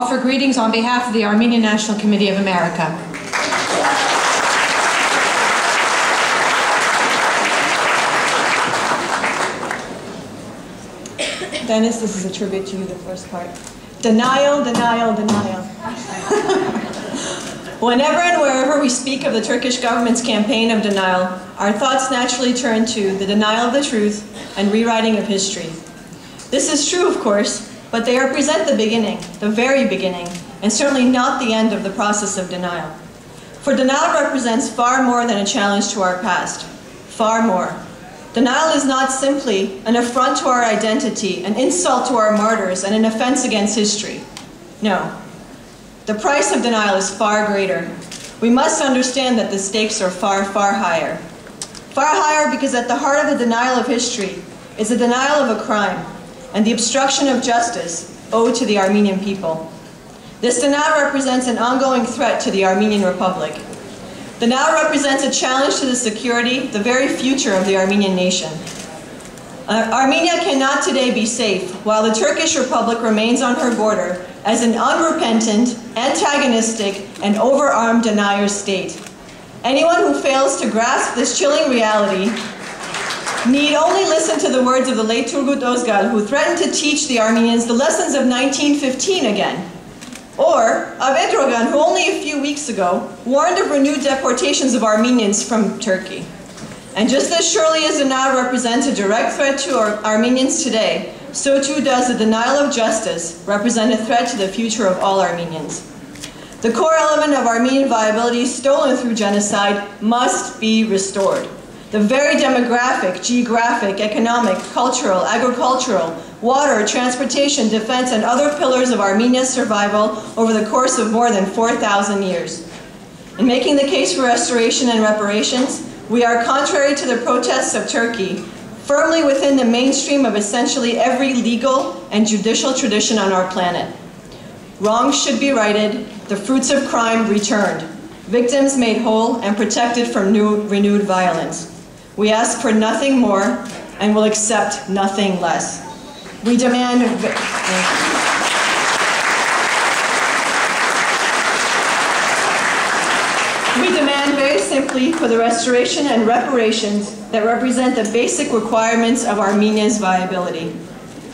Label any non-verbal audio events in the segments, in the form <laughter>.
offer greetings on behalf of the Armenian National Committee of America. Dennis, this is a tribute to you, the first part. Denial, denial, denial. <laughs> Whenever and wherever we speak of the Turkish government's campaign of denial, our thoughts naturally turn to the denial of the truth and rewriting of history. This is true, of course, but they represent the beginning, the very beginning, and certainly not the end of the process of denial. For denial represents far more than a challenge to our past, far more. Denial is not simply an affront to our identity, an insult to our martyrs, and an offense against history. No. The price of denial is far greater. We must understand that the stakes are far, far higher. Far higher because at the heart of the denial of history is the denial of a crime and the obstruction of justice owed to the Armenian people. This denial represents an ongoing threat to the Armenian Republic. The denial represents a challenge to the security, the very future of the Armenian nation. Uh, Armenia cannot today be safe while the Turkish Republic remains on her border as an unrepentant, antagonistic, and overarmed denier state. Anyone who fails to grasp this chilling reality need only listen to the words of the late Turgut Özal, who threatened to teach the Armenians the lessons of 1915 again. Or of Erdogan, who only a few weeks ago warned of renewed deportations of Armenians from Turkey. And just as surely as denial represents a direct threat to Armenians today, so too does the denial of justice represent a threat to the future of all Armenians. The core element of Armenian viability stolen through genocide must be restored. The very demographic, geographic, economic, cultural, agricultural, water, transportation, defense, and other pillars of Armenia's survival over the course of more than 4,000 years. In making the case for restoration and reparations, we are contrary to the protests of Turkey, firmly within the mainstream of essentially every legal and judicial tradition on our planet. Wrongs should be righted, the fruits of crime returned, victims made whole and protected from new, renewed violence. We ask for nothing more and will accept nothing less. We demand We demand very simply for the restoration and reparations that represent the basic requirements of Armenia's viability.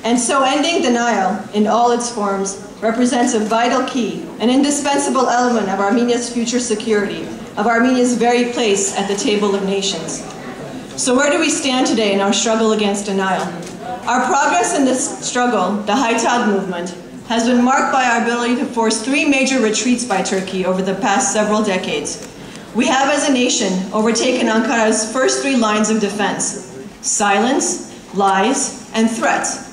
And so ending denial in all its forms represents a vital key, an indispensable element of Armenia's future security, of Armenia's very place at the table of nations. So where do we stand today in our struggle against denial? Our progress in this struggle, the Haytad movement, has been marked by our ability to force three major retreats by Turkey over the past several decades. We have, as a nation, overtaken Ankara's first three lines of defense, silence, lies, and threats.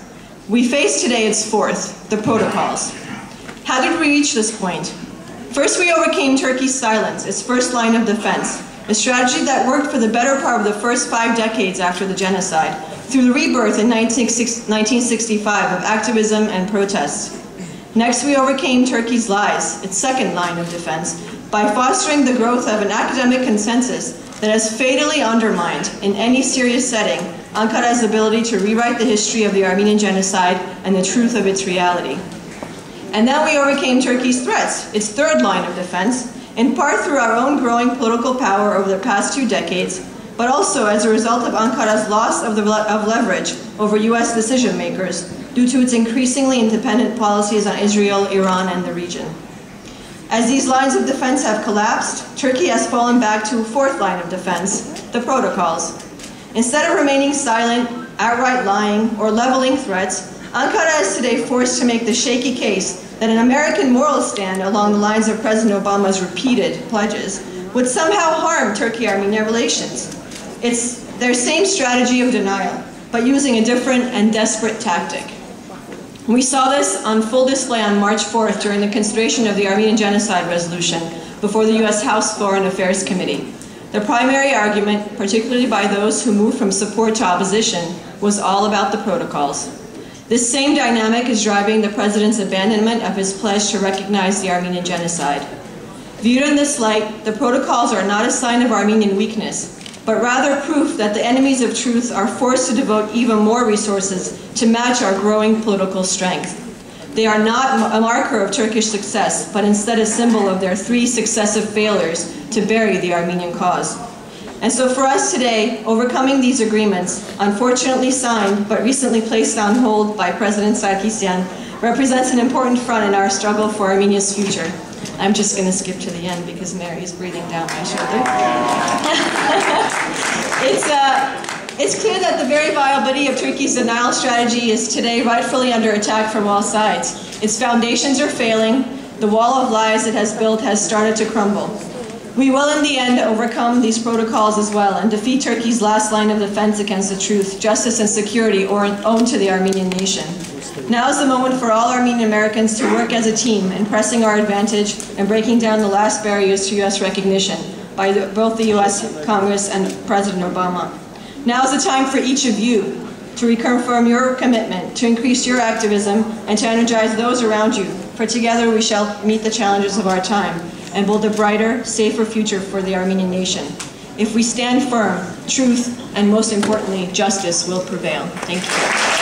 We face today its fourth, the protocols. How did we reach this point? First, we overcame Turkey's silence, its first line of defense, a strategy that worked for the better part of the first five decades after the genocide, through the rebirth in 1965 of activism and protests. Next, we overcame Turkey's lies, its second line of defense, by fostering the growth of an academic consensus that has fatally undermined, in any serious setting, Ankara's ability to rewrite the history of the Armenian genocide and the truth of its reality. And then we overcame Turkey's threats, its third line of defense, in part through our own growing political power over the past two decades, but also as a result of Ankara's loss of, the, of leverage over US decision makers due to its increasingly independent policies on Israel, Iran, and the region. As these lines of defense have collapsed, Turkey has fallen back to a fourth line of defense, the protocols. Instead of remaining silent, outright lying, or leveling threats, Ankara is today forced to make the shaky case that an American moral stand along the lines of President Obama's repeated pledges would somehow harm Turkey-Armenia relations. It's their same strategy of denial, but using a different and desperate tactic. We saw this on full display on March 4th during the consideration of the Armenian Genocide Resolution before the U.S. House Foreign Affairs Committee. The primary argument, particularly by those who moved from support to opposition, was all about the protocols. This same dynamic is driving the president's abandonment of his pledge to recognize the Armenian genocide. Viewed in this light, the protocols are not a sign of Armenian weakness, but rather proof that the enemies of truth are forced to devote even more resources to match our growing political strength. They are not a marker of Turkish success, but instead a symbol of their three successive failures to bury the Armenian cause. And so for us today, overcoming these agreements, unfortunately signed but recently placed on hold by President Sarkisyan, represents an important front in our struggle for Armenia's future. I'm just going to skip to the end because Mary's breathing down my shoulder. <laughs> it's, uh, it's clear that the very viability of Turkey's denial strategy is today rightfully under attack from all sides. Its foundations are failing, the wall of lies it has built has started to crumble. We will, in the end, overcome these protocols as well and defeat Turkey's last line of defense against the truth, justice, and security owned to the Armenian nation. Now is the moment for all Armenian Americans to work as a team in pressing our advantage and breaking down the last barriers to U.S. recognition by the, both the U.S. Congress and President Obama. Now is the time for each of you to reconfirm your commitment, to increase your activism, and to energize those around you, for together we shall meet the challenges of our time and build a brighter, safer future for the Armenian nation. If we stand firm, truth, and most importantly, justice will prevail. Thank you.